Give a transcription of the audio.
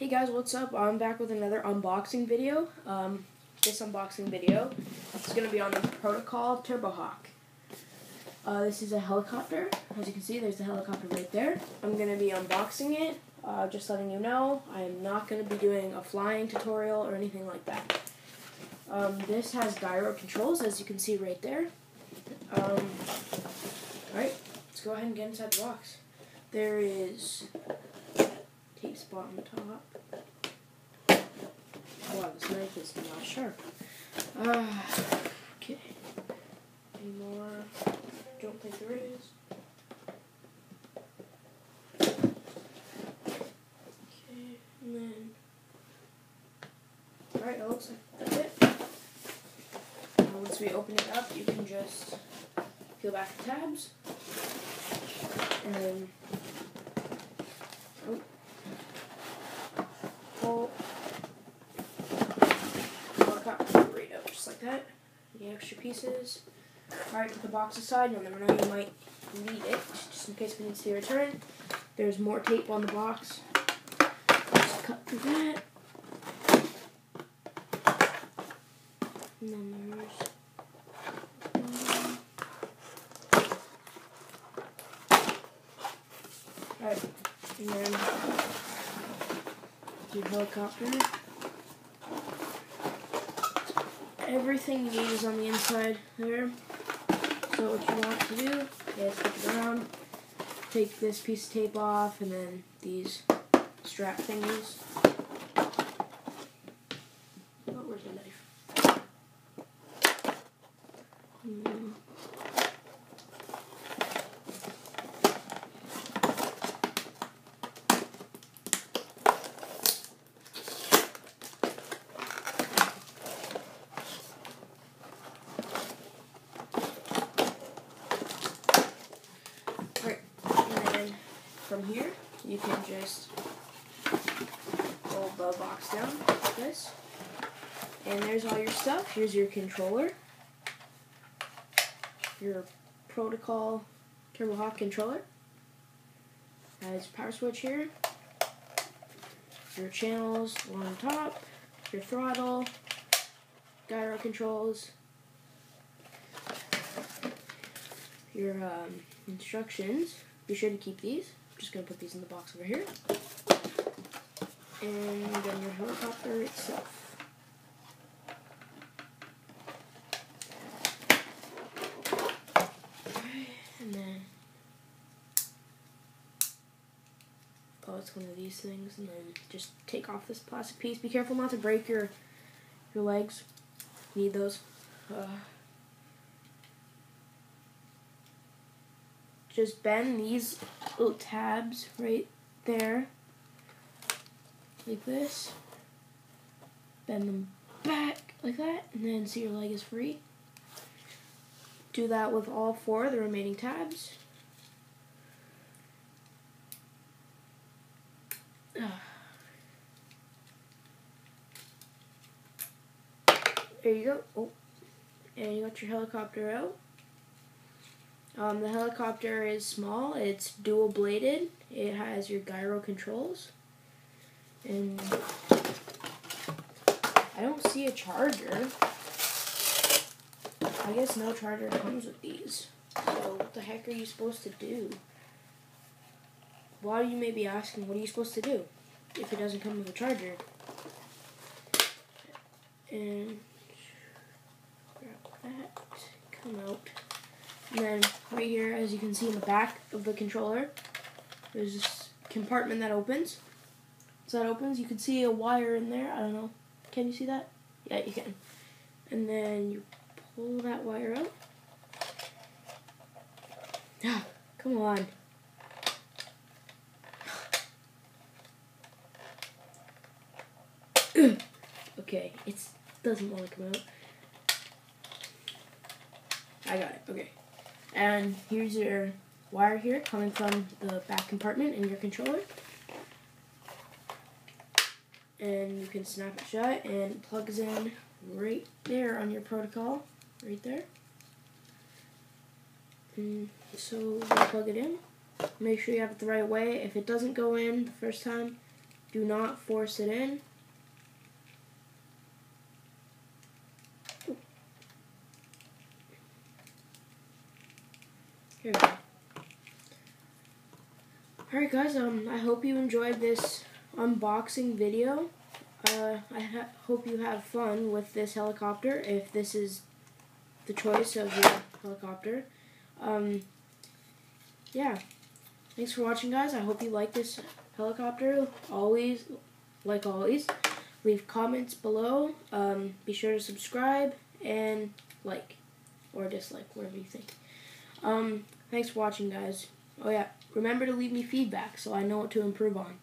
Hey guys, what's up? I'm back with another unboxing video. Um, this unboxing video is going to be on the Protocol Turbohawk. Uh, this is a helicopter. As you can see, there's the helicopter right there. I'm going to be unboxing it. Uh, just letting you know, I am not going to be doing a flying tutorial or anything like that. Um, this has gyro controls, as you can see right there. Um, Alright, let's go ahead and get inside the box. There is tape spot on the top. Wow, this knife is not sharp. Uh, okay. Any more? Don't think there is. Okay, and then. Alright, it looks like that's it. Now, once we open it up, you can just peel back the tabs. And then. Oh. Burrito, just like that. The extra pieces. Alright, put the box aside. You'll never know, you might need it, just in case we need to see a return. There's more tape on the box. Just cut through that. There's Alright, and then your helicopter. Everything you need is on the inside there. So what you want to do is flip it around, take this piece of tape off, and then these strap thingies. Oh, where's the knife? Hmm. From here, you can just fold the box down like this. And there's all your stuff. Here's your controller, your Protocol Turbohawk controller. Has power switch here. Your channels on top, your throttle, gyro controls, your um, instructions. Be sure to keep these just going to put these in the box over here. And then your helicopter itself. And then, oh, it's one of these things, and then just take off this plastic piece. Be careful not to break your your legs. Need those. Uh, just bend these little tabs right there like this. Bend them back like that and then see your leg is free. Do that with all four of the remaining tabs. There you go. Oh and you got your helicopter out um, the helicopter is small, it's dual bladed, it has your gyro controls, and I don't see a charger. I guess no charger comes with these. So what the heck are you supposed to do? Why you may be asking, what are you supposed to do if it doesn't come with a charger? And grab that, come out. And then right here, as you can see in the back of the controller, there's this compartment that opens. So that opens, you can see a wire in there. I don't know. Can you see that? Yeah, you can. And then you pull that wire out. Ah, come on. okay, it doesn't want to come out. I got it. Okay. And here's your wire here coming from the back compartment in your controller. And you can snap it shut and plugs in right there on your protocol, right there. And so you plug it in. Make sure you have it the right way. If it doesn't go in the first time, Do not force it in. Here we go. Alright guys, um, I hope you enjoyed this unboxing video. Uh, I hope you have fun with this helicopter, if this is the choice of your helicopter. Um, yeah. Thanks for watching, guys. I hope you like this helicopter. Always, like always, leave comments below. Um, be sure to subscribe and like or dislike, whatever you think. Um, thanks for watching, guys. Oh yeah, remember to leave me feedback so I know what to improve on.